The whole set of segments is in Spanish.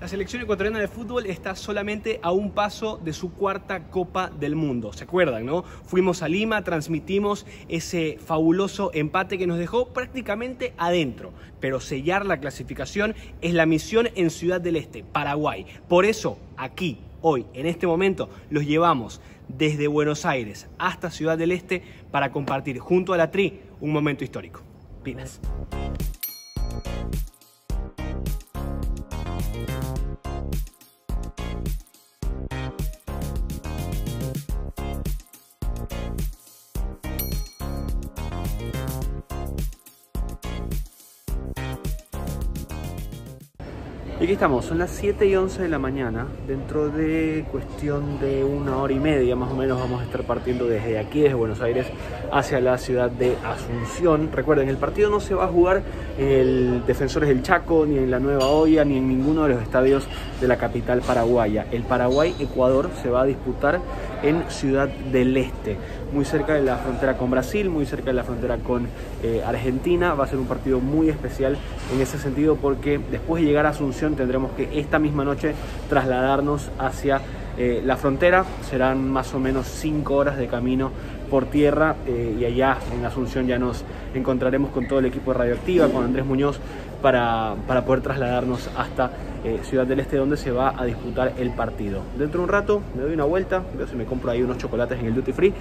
La selección ecuatoriana de fútbol está solamente a un paso de su cuarta Copa del Mundo. ¿Se acuerdan, no? Fuimos a Lima, transmitimos ese fabuloso empate que nos dejó prácticamente adentro. Pero sellar la clasificación es la misión en Ciudad del Este, Paraguay. Por eso, aquí, hoy, en este momento, los llevamos desde Buenos Aires hasta Ciudad del Este para compartir junto a la TRI un momento histórico. Pinas. Y aquí estamos, son las 7 y 11 de la mañana. Dentro de cuestión de una hora y media más o menos vamos a estar partiendo desde aquí, desde Buenos Aires, hacia la ciudad de Asunción. Recuerden, el partido no se va a jugar en el Defensores del Chaco, ni en la Nueva Olla, ni en ninguno de los estadios de la capital paraguaya. El Paraguay-Ecuador se va a disputar en Ciudad del Este, muy cerca de la frontera con Brasil, muy cerca de la frontera con eh, Argentina. Va a ser un partido muy especial en ese sentido porque después de llegar a Asunción tendremos que esta misma noche trasladarnos hacia eh, la frontera. Serán más o menos cinco horas de camino por tierra eh, y allá en Asunción ya nos encontraremos con todo el equipo de Radioactiva, con Andrés Muñoz, para, para poder trasladarnos hasta eh, Ciudad del Este donde se va a disputar el partido. Dentro de un rato me doy una vuelta, veo si me compro ahí unos chocolates en el Duty Free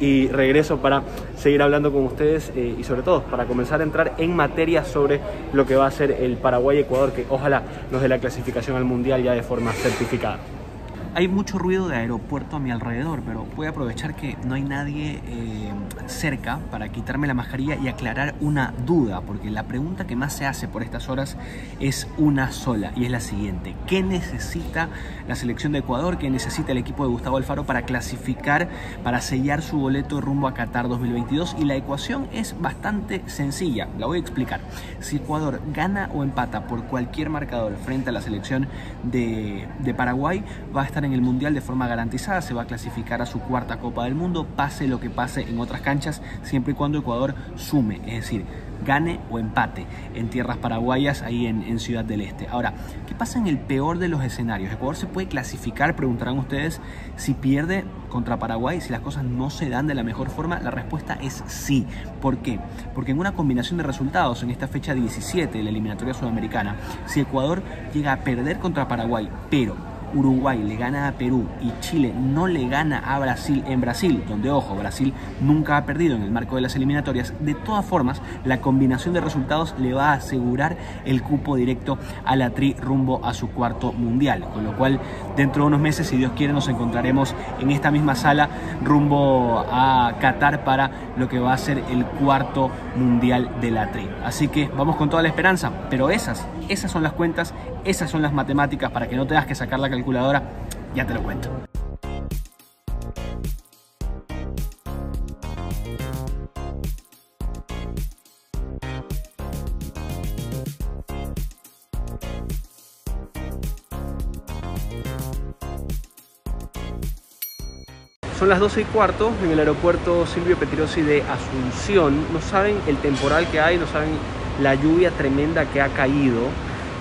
y regreso para seguir hablando con ustedes eh, y sobre todo para comenzar a entrar en materia sobre lo que va a ser el Paraguay-Ecuador que ojalá nos dé la clasificación al Mundial ya de forma certificada. Hay mucho ruido de aeropuerto a mi alrededor, pero voy a aprovechar que no hay nadie eh, cerca para quitarme la mascarilla y aclarar una duda, porque la pregunta que más se hace por estas horas es una sola y es la siguiente. ¿Qué necesita la selección de Ecuador, qué necesita el equipo de Gustavo Alfaro para clasificar, para sellar su boleto rumbo a Qatar 2022? Y la ecuación es bastante sencilla, la voy a explicar. Si Ecuador gana o empata por cualquier marcador frente a la selección de, de Paraguay, va a estar en el Mundial de forma garantizada, se va a clasificar a su cuarta Copa del Mundo, pase lo que pase en otras canchas, siempre y cuando Ecuador sume, es decir, gane o empate en tierras paraguayas ahí en, Ciudad del Este. Ahora, ¿qué pasa en el peor de los escenarios? ¿Ecuador se puede clasificar, preguntarán ustedes, si pierde contra Paraguay, si las cosas no se dan de la mejor forma? La respuesta es sí. ¿Por qué? Porque en una combinación de resultados en esta fecha 17 de la eliminatoria sudamericana, si Ecuador llega a perder contra Paraguay, pero Uruguay le gana a Perú y Chile no le gana a Brasil en Brasil, donde ojo, Brasil nunca ha perdido en el marco de las eliminatorias, de todas formas la combinación de resultados le va a asegurar el cupo directo a la Tri rumbo a su cuarto mundial, con lo cual dentro de unos meses, si Dios quiere, nos encontraremos en esta misma sala rumbo a Qatar para lo que va a ser el cuarto mundial de la Tri. Así que vamos con toda la esperanza, pero esas, esas son las cuentas, esas son las matemáticas para que no tengas que sacar la calculadora, ya te lo cuento. Son las 12 y cuarto en el aeropuerto Silvio Petirossi de Asunción. No saben el temporal que hay, no saben la lluvia tremenda que ha caído.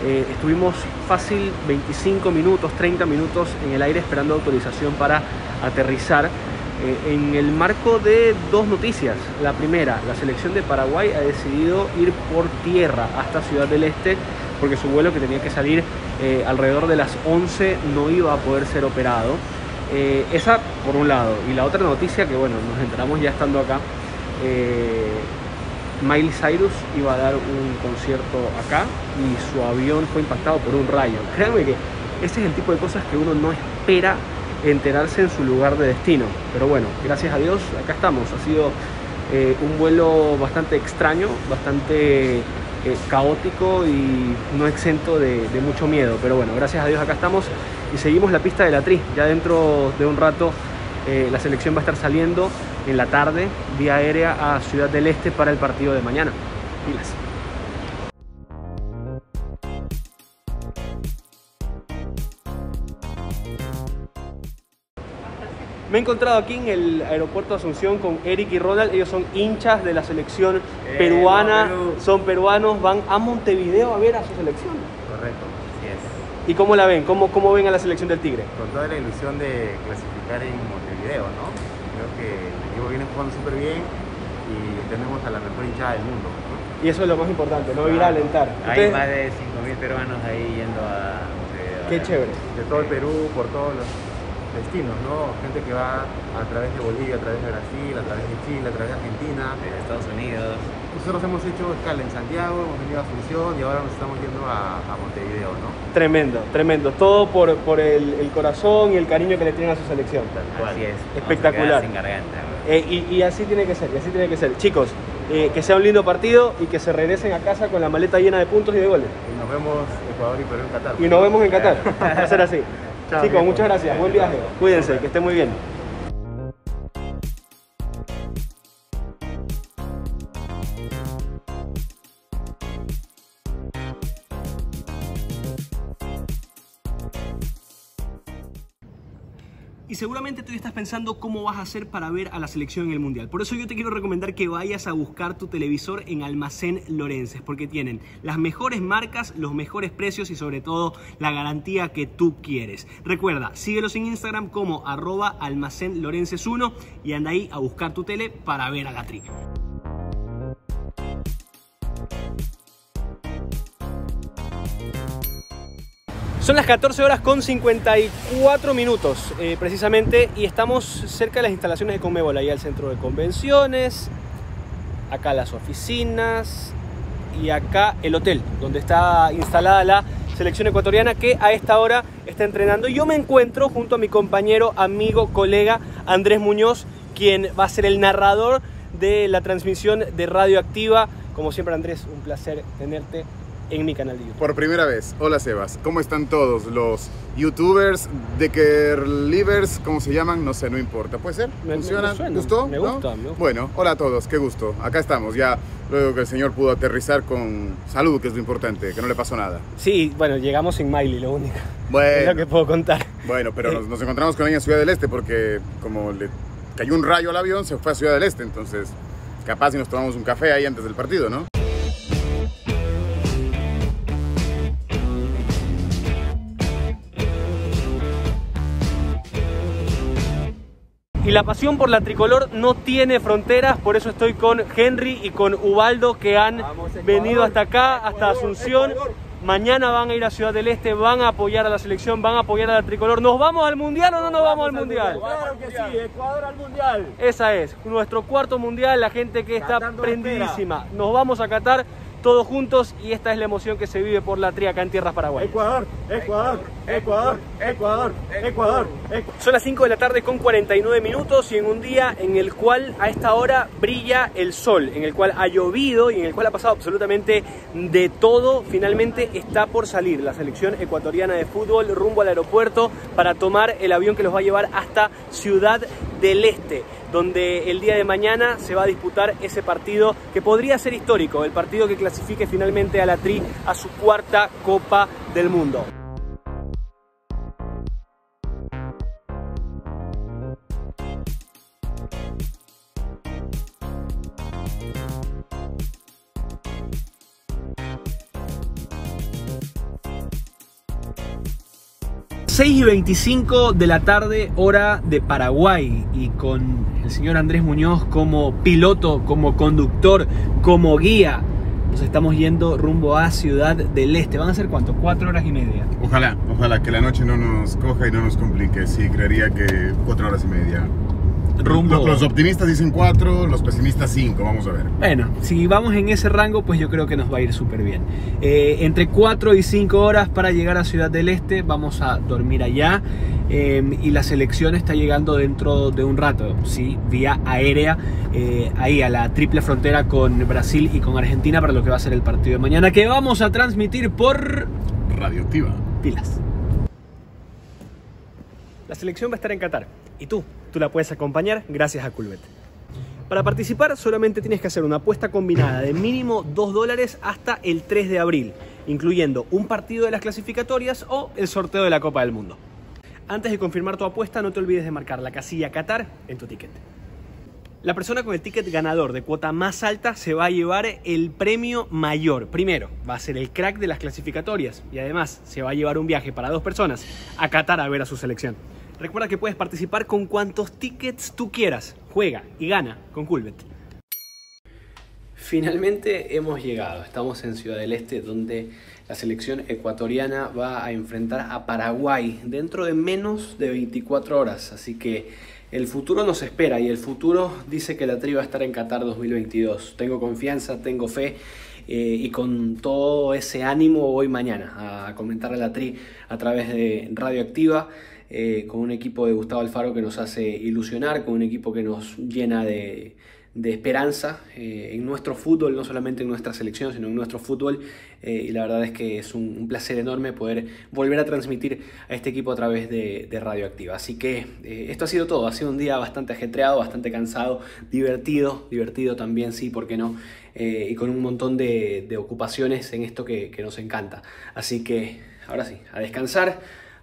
Eh, estuvimos fácil 25 minutos, 30 minutos en el aire esperando autorización para aterrizar. Eh, en el marco de dos noticias. La primera, la selección de Paraguay ha decidido ir por tierra hasta Ciudad del Este porque su vuelo que tenía que salir eh, alrededor de las 11 no iba a poder ser operado. esa por un lado. Y la otra noticia que bueno, nos enteramos ya estando acá, Miley Cyrus iba a dar un concierto acá y su avión fue impactado por un rayo. Créanme que ese es el tipo de cosas que uno no espera enterarse en su lugar de destino. Pero bueno, gracias a Dios, acá estamos. Ha sido eh, un vuelo bastante extraño, bastante eh, caótico y no exento de, mucho miedo. Pero bueno, gracias a Dios acá estamos y seguimos la pista de la tri. Ya dentro de un rato eh, la selección va a estar saliendo en la tarde, vía aérea a Ciudad del Este para el partido de mañana. Me he encontrado aquí en el aeropuerto de Asunción con Eric y Ronald. Ellos son hinchas de la selección eh, peruana, son peruanos, van a Montevideo a ver a su selección. Correcto, ¿Y cómo la ven? ¿Cómo, ¿Cómo ven a la selección del Tigre? Con toda la ilusión de clasificar en Montevideo, ¿no? Creo que el equipo viene jugando súper bien y tenemos a la mejor hinchada del mundo. ¿no? Y eso es lo más importante, no ir a alentar. Hay Ustedes- más de 5.000 peruanos ahí yendo a Montevideo. Qué chévere. De todo el Perú, por todos los destinos, ¿no? Gente que va a través de Bolivia, a través de Brasil, a través de Chile, a través de Argentina. De Estados Unidos. Nosotros hemos hecho escala en Santiago, hemos venido a Asunción y ahora nos estamos yendo a, a Montevideo, ¿no? Tremendo, tremendo. Todo por, por el, el corazón y el cariño que le tienen a su selección. Así es. Espectacular. Sin garganta. Eh, y, y así tiene que ser, y así tiene que ser. Chicos, eh, que sea un lindo partido y que se regresen a casa con la maleta llena de puntos y de goles. Y nos vemos Ecuador y Perú en Qatar. Y nos vemos en Qatar. Va a ser así. Chao, Chicos, muchas gracias. Buen viaje. Cuídense, que estén muy bien. Y seguramente tú estás pensando cómo vas a hacer para ver a la selección en el Mundial. Por eso yo te quiero recomendar que vayas a buscar tu televisor en Almacén Lorences, porque tienen las mejores marcas, los mejores precios y sobre todo la garantía que tú quieres. Recuerda, síguelos en Instagram como arroba almacén Lorences 1 y anda ahí a buscar tu tele para ver a la tri. Son las 14 horas con 54 minutos eh, precisamente y estamos cerca de las instalaciones de Conmebol, ahí al centro de convenciones, acá las oficinas y acá el hotel donde está instalada la selección ecuatoriana que a esta hora está entrenando. Yo me encuentro junto a mi compañero, amigo, colega Andrés Muñoz, quien va a ser el narrador de la transmisión de Radioactiva. Como siempre Andrés, un placer tenerte en mi canal de YouTube. Por primera vez. Hola Sebas, ¿cómo están todos? Los youtubers, Deckerlivers, ¿cómo se llaman? No sé, no importa. ¿Puede ser? Me- ¿Funciona? me suena. ¿Gustó? Me ¿No? gusta, me gusta. Bueno, hola a todos, qué gusto. Acá estamos, ya luego que el señor pudo aterrizar con salud, que es lo importante, que no le pasó nada. Sí, bueno, llegamos sin Miley, lo único. Es lo Bueno, que puedo contar. bueno pero Eh. nos, nos encontramos con ella en Ciudad del Este porque como le cayó un rayo al avión, se fue a Ciudad del Este, entonces capaz si nos tomamos un café ahí antes del partido, ¿no? Y la pasión por la tricolor no tiene fronteras, por eso estoy con Henry y con Ubaldo que han venido hasta acá, hasta Asunción. Mañana van a ir a Ciudad del Este, van a apoyar a la selección, van a apoyar a la tricolor. ¿Nos vamos al mundial o no nos vamos al mundial? Claro que sí, Ecuador al mundial. Esa es, nuestro cuarto mundial, la gente que está Catando prendidísima. Nos vamos a Qatar todos juntos y esta es la emoción que se vive por la tri acá en tierras paraguayas. Ecuador, Ecuador, Ecuador, Ecuador, Ecuador, Ecuador. Son las 5 de la tarde con 49 minutos y en un día en el cual a esta hora brilla el sol, en el cual ha llovido y en el cual ha pasado absolutamente de todo, finalmente está por salir la selección ecuatoriana de fútbol rumbo al aeropuerto para tomar el avión que los va a llevar hasta Ciudad del Este, donde el día de mañana se va a disputar ese partido que podría ser histórico, el partido que clasifique finalmente a la Tri a su cuarta Copa del Mundo. Seis y 25 de la tarde, hora de Paraguay, y con el señor Andrés Muñoz como piloto, como conductor, como guía, nos estamos yendo rumbo a Ciudad del Este. ¿Van a ser cuánto? Cuatro horas y media. Ojalá, ojalá que la noche no nos coja y no nos complique. Sí, creería que cuatro horas y media. Rumbo. Los, los optimistas dicen cuatro, los pesimistas cinco, vamos a ver. Bueno, si vamos en ese rango, pues yo creo que nos va a ir súper bien. Eh, entre 4 y 5 horas para llegar a Ciudad del Este, vamos a dormir allá. eh, y la selección está llegando dentro de un rato, sí, vía aérea, eh, ahí a la triple frontera con Brasil y con Argentina para lo que va a ser el partido de mañana, que vamos a transmitir por Radioactiva. pilas. La selección va a estar en Qatar y tú, tú la puedes acompañar gracias a Culbet. Para participar solamente tienes que hacer una apuesta combinada de mínimo 2 dólares hasta el 3 de abril, incluyendo un partido de las clasificatorias o el sorteo de la Copa del Mundo. Antes de confirmar tu apuesta no te olvides de marcar la casilla Qatar en tu ticket. La persona con el ticket ganador de cuota más alta se va a llevar el premio mayor. Primero, va a ser el crack de las clasificatorias y además se va a llevar un viaje para dos personas a Qatar a ver a su selección. Recuerda que puedes participar con cuantos tickets tú quieras. Juega y gana con Coolbet. Finalmente hemos llegado. Estamos en Ciudad del Este donde la selección ecuatoriana va a enfrentar a Paraguay dentro de menos de 24 horas. Así que el futuro nos espera y el futuro dice que la tri va a estar en Qatar 2022. Tengo confianza, tengo fe eh, y con todo ese ánimo voy mañana a comentar a la tri a través de Radioactiva. Eh, con un equipo de Gustavo Alfaro que nos hace ilusionar, con un equipo que nos llena de, de esperanza eh, en nuestro fútbol, no solamente en nuestra selección, sino en nuestro fútbol. Eh, y la verdad es que es un, placer enorme poder volver a transmitir a este equipo a través de, de Radioactiva. Así que esto ha sido todo, ha sido un día bastante ajetreado, bastante cansado, divertido, divertido también, sí, ¿por qué no? y con un montón de, ocupaciones en esto que nos encanta. Así que ahora sí, a descansar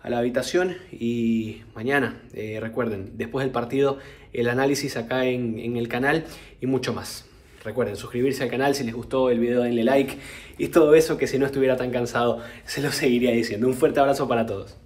a la habitación y mañana, eh, recuerden, después del partido, el análisis acá en, en el canal y mucho más. Recuerden suscribirse al canal si les gustó el video, denle like y todo eso que si no estuviera tan cansado se lo seguiría diciendo. Un fuerte abrazo para todos.